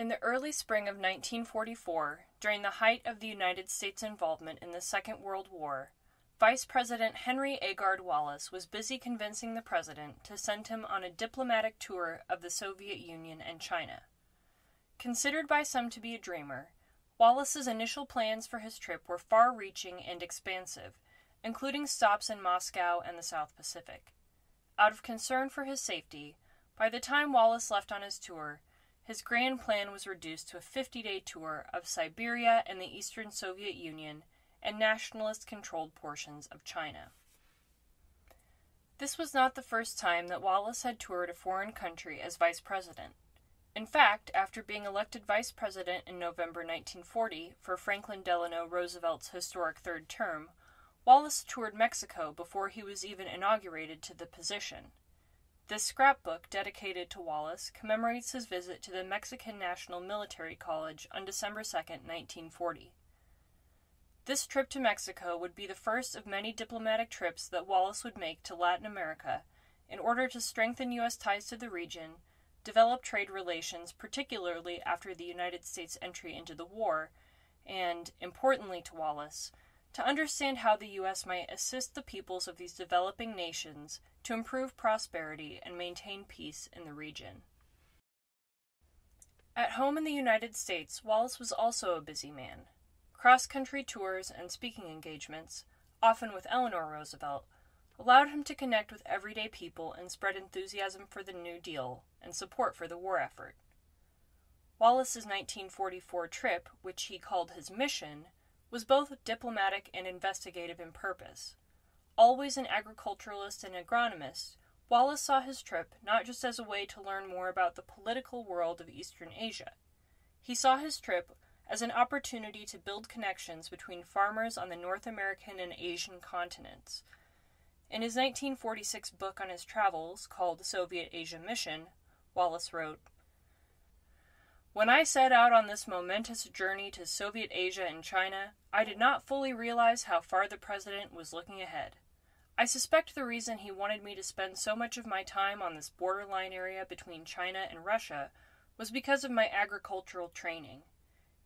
In the early spring of 1944, during the height of the United States involvement in the Second World War, Vice President Henry Agard Wallace was busy convincing the President to send him on a diplomatic tour of the Soviet Union and China. Considered by some to be a dreamer, Wallace's initial plans for his trip were far reaching and expansive, including stops in Moscow and the South Pacific. Out of concern for his safety, by the time Wallace left on his tour, his grand plan was reduced to a 50 day tour of Siberia and the Eastern Soviet Union and nationalist controlled portions of China. This was not the first time that Wallace had toured a foreign country as vice president. In fact, after being elected vice president in November 1940 for Franklin Delano Roosevelt's historic third term, Wallace toured Mexico before he was even inaugurated to the position. This scrapbook, dedicated to Wallace, commemorates his visit to the Mexican National Military College on December 2, 1940. This trip to Mexico would be the first of many diplomatic trips that Wallace would make to Latin America in order to strengthen U.S. ties to the region, develop trade relations, particularly after the United States' entry into the war, and, importantly to Wallace, to understand how the U.S. might assist the peoples of these developing nations to improve prosperity and maintain peace in the region. At home in the United States, Wallace was also a busy man. Cross country tours and speaking engagements, often with Eleanor Roosevelt, allowed him to connect with everyday people and spread enthusiasm for the New Deal and support for the war effort. Wallace's 1944 trip, which he called his mission, was both diplomatic and investigative in purpose. Always an agriculturalist and agronomist, Wallace saw his trip not just as a way to learn more about the political world of Eastern Asia. He saw his trip as an opportunity to build connections between farmers on the North American and Asian continents. In his 1946 book on his travels, called The Soviet Asia Mission, Wallace wrote when I set out on this momentous journey to Soviet Asia and China, I did not fully realize how far the President was looking ahead. I suspect the reason he wanted me to spend so much of my time on this borderline area between China and Russia was because of my agricultural training.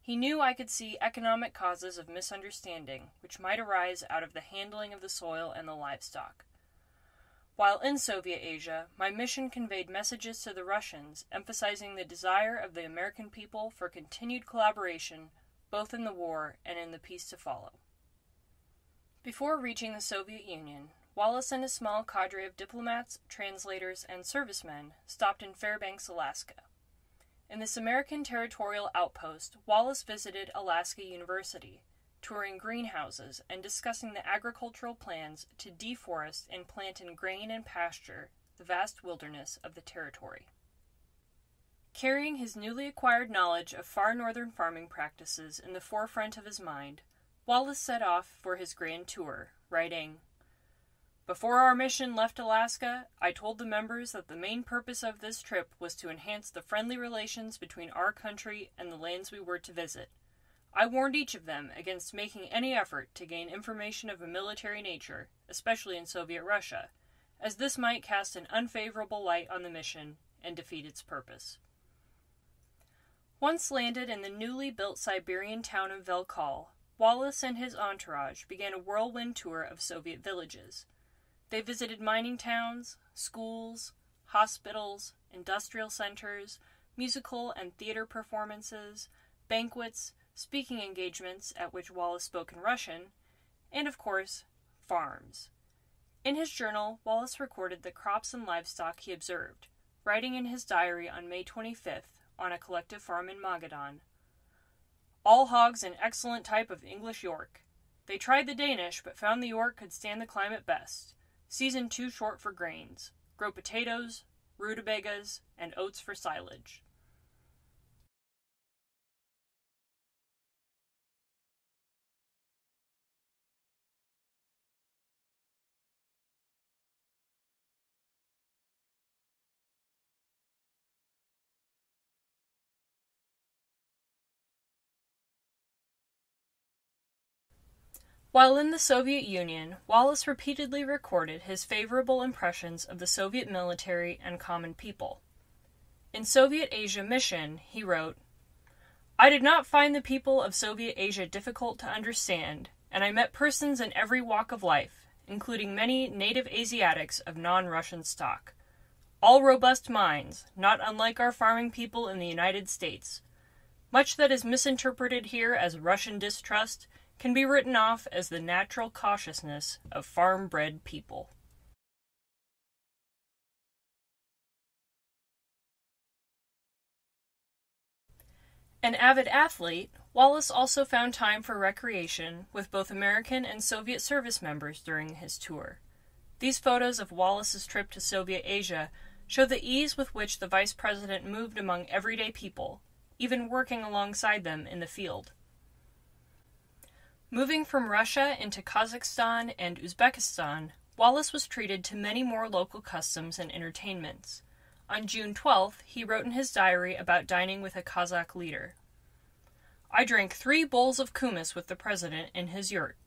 He knew I could see economic causes of misunderstanding which might arise out of the handling of the soil and the livestock. While in Soviet Asia, my mission conveyed messages to the Russians emphasizing the desire of the American people for continued collaboration both in the war and in the peace to follow. Before reaching the Soviet Union, Wallace and a small cadre of diplomats, translators, and servicemen stopped in Fairbanks, Alaska. In this American territorial outpost, Wallace visited Alaska University, touring greenhouses, and discussing the agricultural plans to deforest and plant in grain and pasture the vast wilderness of the territory. Carrying his newly acquired knowledge of far northern farming practices in the forefront of his mind, Wallace set off for his grand tour, writing, Before our mission left Alaska, I told the members that the main purpose of this trip was to enhance the friendly relations between our country and the lands we were to visit I warned each of them against making any effort to gain information of a military nature, especially in Soviet Russia, as this might cast an unfavorable light on the mission and defeat its purpose. Once landed in the newly built Siberian town of Velkal, Wallace and his entourage began a whirlwind tour of Soviet villages. They visited mining towns, schools, hospitals, industrial centers, musical and theater performances, banquets, speaking engagements at which Wallace spoke in Russian, and, of course, farms. In his journal, Wallace recorded the crops and livestock he observed, writing in his diary on May 25th on a collective farm in Magadan. All hogs an excellent type of English York. They tried the Danish, but found the York could stand the climate best. Season too short for grains. Grow potatoes, rutabagas, and oats for silage. While in the Soviet Union, Wallace repeatedly recorded his favorable impressions of the Soviet military and common people. In Soviet Asia Mission, he wrote, I did not find the people of Soviet Asia difficult to understand, and I met persons in every walk of life, including many native Asiatics of non Russian stock. All robust minds, not unlike our farming people in the United States. Much that is misinterpreted here as Russian distrust can be written off as the natural cautiousness of farm bred people. An avid athlete, Wallace also found time for recreation with both American and Soviet service members during his tour. These photos of Wallace's trip to Soviet Asia show the ease with which the vice president moved among everyday people, even working alongside them in the field. Moving from Russia into Kazakhstan and Uzbekistan, Wallace was treated to many more local customs and entertainments. On June 12th, he wrote in his diary about dining with a Kazakh leader. I drank three bowls of kumis with the president in his yurt.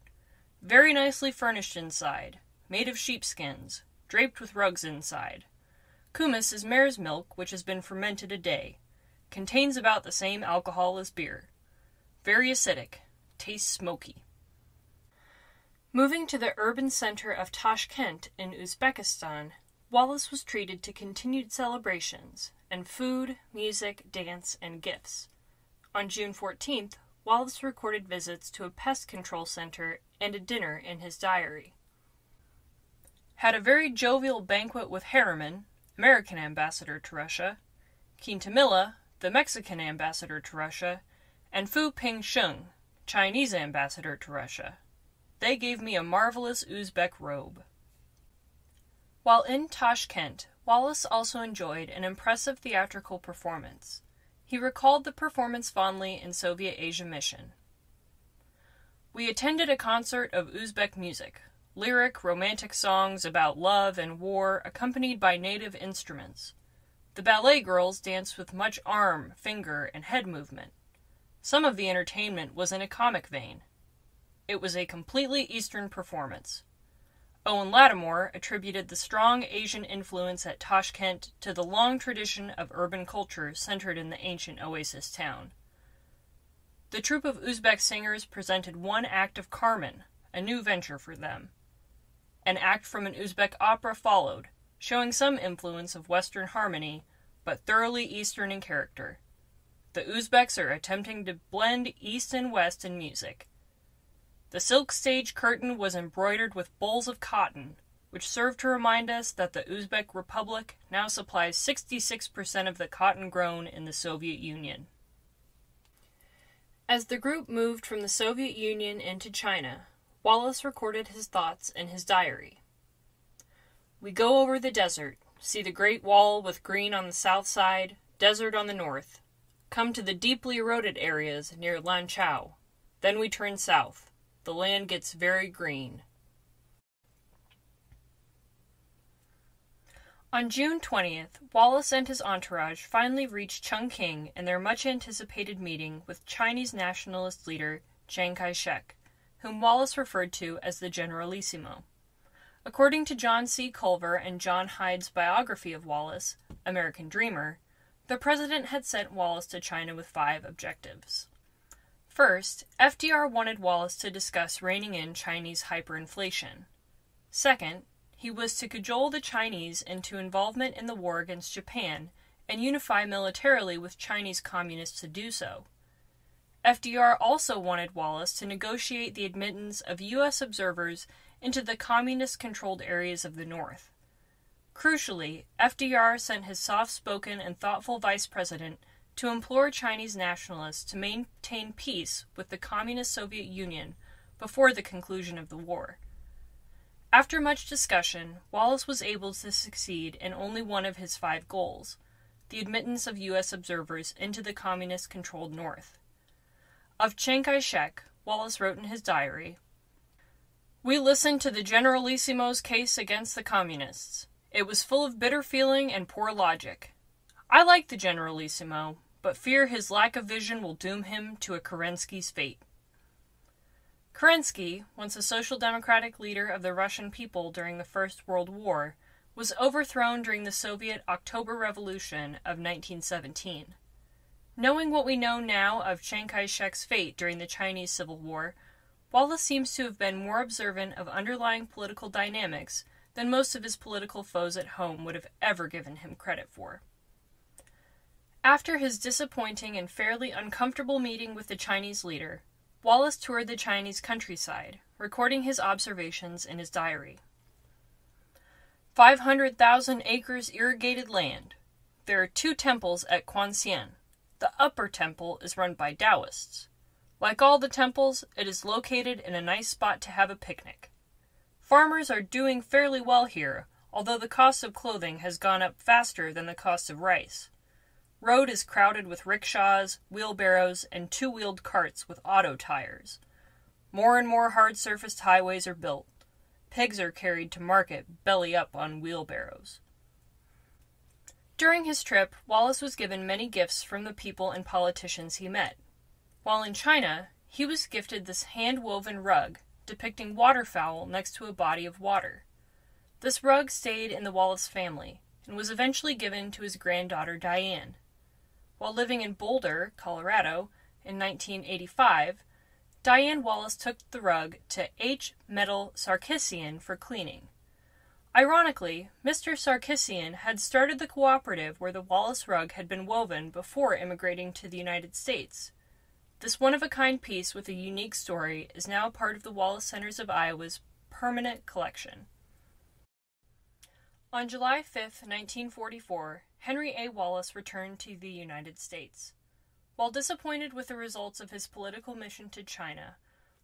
Very nicely furnished inside, made of sheepskins, draped with rugs inside. Kumis is mare's milk which has been fermented a day. Contains about the same alcohol as beer. Very acidic. Tastes smoky. Moving to the urban center of Tashkent in Uzbekistan, Wallace was treated to continued celebrations and food, music, dance, and gifts. On June 14th, Wallace recorded visits to a pest control center and a dinner in his diary. Had a very jovial banquet with Harriman, American ambassador to Russia, Quintanilla, the Mexican ambassador to Russia, and Fu Ping Sheng, Chinese ambassador to Russia. They gave me a marvelous Uzbek robe. While in Tashkent, Wallace also enjoyed an impressive theatrical performance. He recalled the performance fondly in Soviet Asia Mission. We attended a concert of Uzbek music, lyric, romantic songs about love and war, accompanied by native instruments. The ballet girls danced with much arm, finger, and head movement. Some of the entertainment was in a comic vein. It was a completely Eastern performance. Owen Lattimore attributed the strong Asian influence at Tashkent to the long tradition of urban culture centered in the ancient oasis town. The troupe of Uzbek singers presented one act of Carmen, a new venture for them. An act from an Uzbek opera followed, showing some influence of Western harmony, but thoroughly Eastern in character. The Uzbeks are attempting to blend East and West in music the silk stage curtain was embroidered with bolls of cotton, which served to remind us that the Uzbek Republic now supplies 66% of the cotton grown in the Soviet Union. As the group moved from the Soviet Union into China, Wallace recorded his thoughts in his diary. We go over the desert, see the Great Wall with green on the south side, desert on the north, come to the deeply eroded areas near Lanchow. Then we turn south. The land gets very green. On June 20th, Wallace and his entourage finally reached Chungking in their much anticipated meeting with Chinese nationalist leader Chiang Kai shek, whom Wallace referred to as the Generalissimo. According to John C. Culver and John Hyde's biography of Wallace, American Dreamer, the president had sent Wallace to China with five objectives. First, FDR wanted Wallace to discuss reining in Chinese hyperinflation. Second, he was to cajole the Chinese into involvement in the war against Japan and unify militarily with Chinese communists to do so. FDR also wanted Wallace to negotiate the admittance of U.S. observers into the communist controlled areas of the North. Crucially, FDR sent his soft spoken and thoughtful vice president to implore Chinese nationalists to maintain peace with the Communist Soviet Union before the conclusion of the war. After much discussion, Wallace was able to succeed in only one of his five goals the admittance of U.S. observers into the communist controlled North. Of Chiang Kai shek, Wallace wrote in his diary We listened to the Generalissimo's case against the Communists. It was full of bitter feeling and poor logic. I like the Generalissimo, but fear his lack of vision will doom him to a Kerensky's fate. Kerensky, once a social democratic leader of the Russian people during the First World War, was overthrown during the Soviet October Revolution of 1917. Knowing what we know now of Chiang Kai shek's fate during the Chinese Civil War, Wallace seems to have been more observant of underlying political dynamics than most of his political foes at home would have ever given him credit for. After his disappointing and fairly uncomfortable meeting with the Chinese leader, Wallace toured the Chinese countryside, recording his observations in his diary. 500,000 acres irrigated land. There are two temples at Quanxian. The upper temple is run by Taoists. Like all the temples, it is located in a nice spot to have a picnic. Farmers are doing fairly well here, although the cost of clothing has gone up faster than the cost of rice. Road is crowded with rickshaws, wheelbarrows, and two wheeled carts with auto tires. More and more hard surfaced highways are built. Pigs are carried to market belly up on wheelbarrows. During his trip, Wallace was given many gifts from the people and politicians he met. While in China, he was gifted this hand woven rug depicting waterfowl next to a body of water. This rug stayed in the Wallace family and was eventually given to his granddaughter Diane. While living in Boulder, Colorado, in 1985, Diane Wallace took the rug to H. Metal Sarkisian for cleaning. Ironically, Mr. Sarkisian had started the cooperative where the Wallace rug had been woven before immigrating to the United States. This one of a kind piece with a unique story is now part of the Wallace Centers of Iowa's permanent collection. On July 5, 1944, Henry A. Wallace returned to the United States. While disappointed with the results of his political mission to China,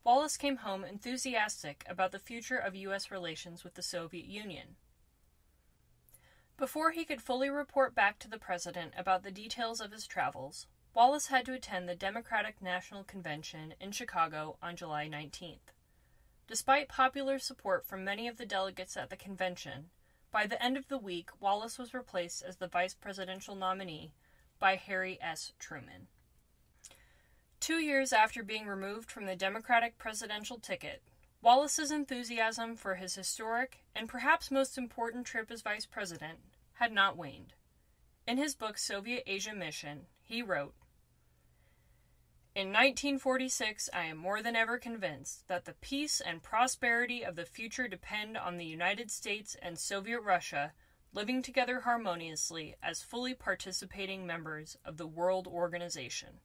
Wallace came home enthusiastic about the future of U.S. relations with the Soviet Union. Before he could fully report back to the President about the details of his travels, Wallace had to attend the Democratic National Convention in Chicago on July 19th. Despite popular support from many of the delegates at the convention, by the end of the week, Wallace was replaced as the vice presidential nominee by Harry S. Truman. Two years after being removed from the Democratic presidential ticket, Wallace's enthusiasm for his historic and perhaps most important trip as vice president had not waned. In his book Soviet Asia Mission, he wrote In 1946, I am more than ever convinced that the peace and prosperity of the future depend on the United States and Soviet Russia living together harmoniously as fully participating members of the world organization.